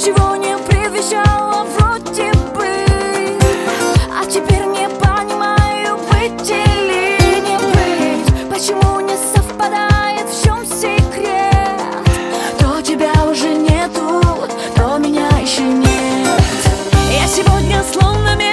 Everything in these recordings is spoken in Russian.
ничего не предвещало вроде бы. А теперь не понимаю, быть или не быть. Почему не совпадает, в чем секрет? То тебя уже нету, то меня еще нет. Я сегодня словно мир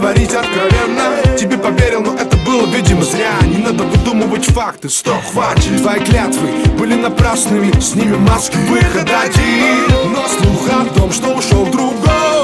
говорить откровенно. Тебе поверил, но это было, видимо, зря. Не надо выдумывать факты, сто хватит. Твои клятвы были напрасными. С ними маски выхода Но слух о том, что ушел другой.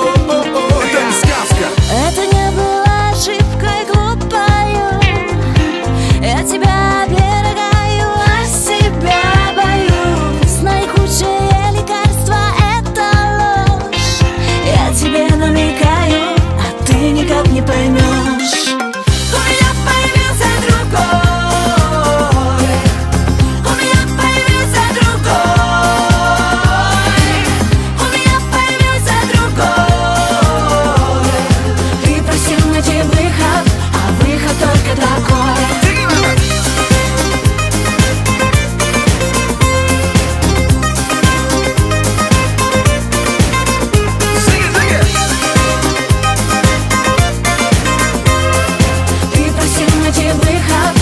выход